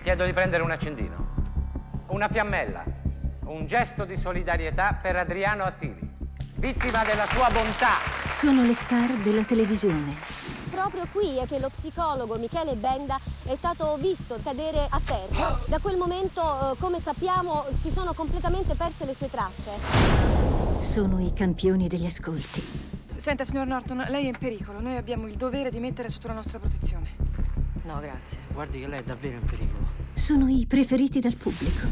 Vi chiedo di prendere un accendino. Una fiammella. Un gesto di solidarietà per Adriano Attili, vittima della sua bontà. Sono le star della televisione. Proprio qui è che lo psicologo Michele Benda è stato visto cadere a terra. Da quel momento, eh, come sappiamo, si sono completamente perse le sue tracce. Sono i campioni degli ascolti. Senta, signor Norton, lei è in pericolo. Noi abbiamo il dovere di mettere sotto la nostra protezione. No, grazie. Guardi che lei è davvero in pericolo. Sono i preferiti dal pubblico.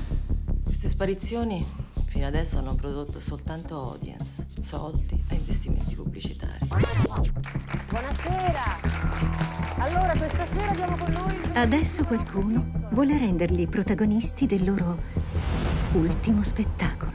Queste sparizioni fino adesso hanno prodotto soltanto audience, soldi e investimenti pubblicitari. Buonasera! Allora, questa sera abbiamo con noi... Adesso qualcuno vuole renderli protagonisti del loro ultimo spettacolo.